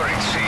securing C.